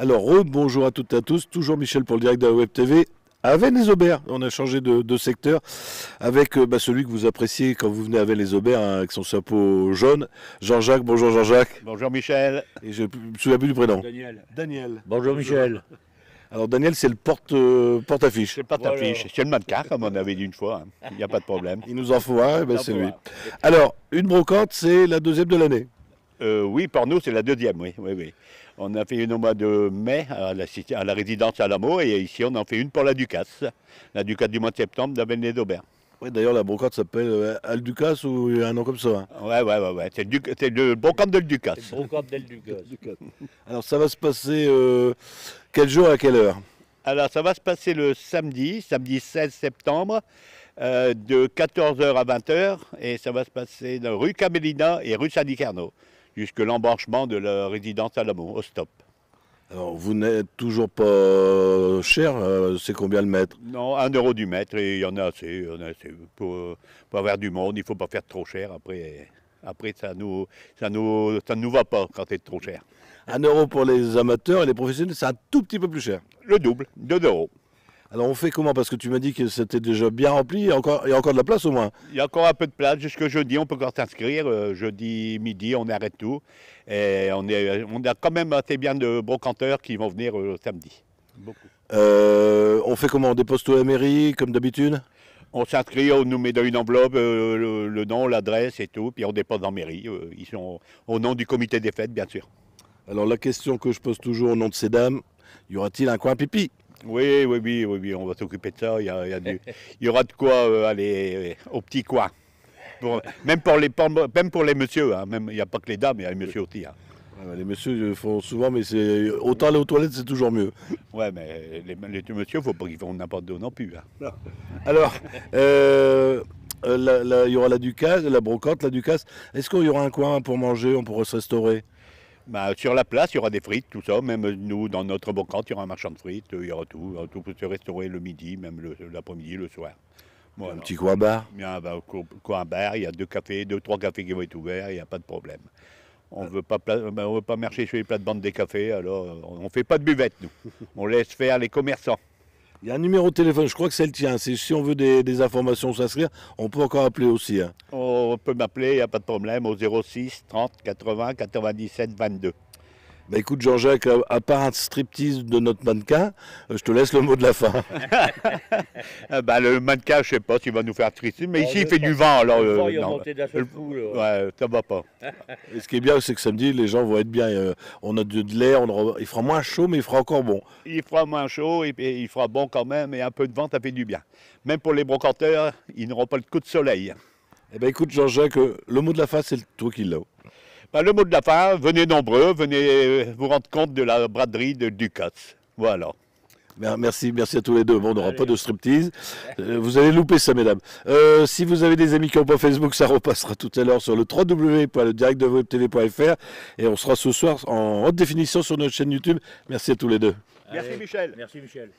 Alors, bonjour à toutes et à tous. Toujours Michel pour le direct de la Web TV. Avec les Aubert, on a changé de, secteur avec euh, bah, celui que vous appréciez quand vous venez avec les Aubert, hein, avec son chapeau jaune. Jean-Jacques, bonjour Jean-Jacques. Bonjour Michel. Et je ne me souviens plus du prénom. Daniel. Daniel. Bonjour Michel. Alors Daniel, c'est le porte, euh, porte-affiche. C'est le porte-affiche. C'est le mannequin, comme on avait dit une fois. Il n'y a pas de problème. Il nous en faut un, eh ben, c'est lui. Alors, une brocante, c'est la deuxième de l'année. Euh, oui, pour nous, c'est la deuxième, oui, oui, oui. On a fait une au mois de mai à la, à la résidence Alamo et ici on en fait une pour la Ducasse. La Ducasse du mois de septembre d'Avenue d'Aubert. Oui, d'ailleurs, la brocante s'appelle euh, Alducasse ou un nom comme ça hein Oui, ouais, ouais, ouais. C'est le, brocante de Ducasse. brocante Ducasse. Alors, ça va se passer euh, quel jour à quelle heure? Alors, ça va se passer le samedi, samedi 16 septembre, euh, de 14h à 20h, et ça va se passer dans rue Camélina et rue Saint-Nicarno jusque l'embarchement de la résidence Alamo, au stop. Alors, vous n'êtes toujours pas cher, euh, c'est combien le mètre? Non, un euro du mètre, et il y en a assez. Pour, avoir du monde, il ne faut pas faire trop cher. Après, après ça ne nous, ça nous, ça nous va pas quand c'est trop cher. Un euro pour les amateurs et les professionnels, c'est un tout petit peu plus cher. Le double, deux euros. Alors on fait comment? Parce que tu m'as dit que c'était déjà bien rempli, il y, a encore, il y a encore de la place au moins Il y a encore un peu de place, jusque jeudi, on peut encore s'inscrire. Euh, jeudi midi, on arrête tout. Et on, est, on a quand même assez bien de brocanteurs qui vont venir euh, samedi. Beaucoup. Euh, on fait comment? On dépose tout à la mairie, comme d'habitude? On s'inscrit, on nous met dans une enveloppe le, nom, l'adresse et tout, puis on dépose en mairie. ils sont au nom du comité des fêtes, bien sûr. Alors la question que je pose toujours au nom de ces dames, y aura-t-il un coin pipi? Oui, oui, oui, oui, on va s'occuper de ça. Il y, aura de quoi euh, aller euh, au petit coin. même, pour les, même pour les messieurs, hein. il n'y a pas que les dames, il y a les messieurs aussi. Hein. les messieurs font souvent, mais c'est autant aller aux toilettes, c'est toujours mieux. Ouais, mais les, les messieurs, il ne faut pas qu'ils font n'importe où non plus. Hein. Alors, euh, il y aura la Ducasse, la brocante, la Ducasse. Est-ce qu'il y aura un coin pour manger, on pourra se restaurer? Bah, sur la place, il y aura des frites, tout ça. Même nous, dans notre brocante, il y aura un marchand de frites, il y aura tout. Tout peut se restaurer le midi, même l'après-midi, le soir. un petit coin bar Il y a un coin bar, il y a deux cafés, deux, trois cafés qui vont être ouverts, il n'y a pas de problème. On ne veut pas, veut pas marcher sur les plates-bandes des cafés, alors on ne fait pas de buvette, nous. On laisse faire les commerçants. Il y a un numéro de téléphone, je crois que c'est le tien. Si on veut des, informations s'inscrire, on peut encore appeler aussi. Hein. On peut m'appeler, il n'y a pas de problème, au 06 30 80 97 22. Bah écoute Jean-Jacques, à part un striptease de notre mannequin, euh, je te laisse le mot de la fin. bah, le mannequin, je sais pas s'il va nous faire striptease, mais ici il fait du vent, alors... Euh, il non, monté d'un seul coup, Ouais, ça va pas. Et ce qui est bien, c'est que samedi, les gens vont être bien. Euh, on a de, l'air, il fera moins chaud, mais il fera encore bon. Il fera moins chaud, et, il fera bon quand même, et un peu de vent, ça fait du bien. Même pour les brocanteurs, ils n'auront pas le coup de soleil. Eh bien écoute Jean-Jacques, le mot de la fin, c'est le toi qui l'a. Bah, le mot de la fin, venez nombreux, venez vous rendre compte de la braderie de Ducasse. Voilà. Merci, merci à tous les deux. Bon, on n'aura pas de striptease. Euh, vous allez louper ça, mesdames. Euh, si vous avez des amis qui n'ont pas Facebook, ça repassera tout à l'heure sur le www.directdewebtv.fr et on sera ce soir en haute définition sur notre chaîne YouTube. Merci à tous les deux. Merci Michel. Merci Michel.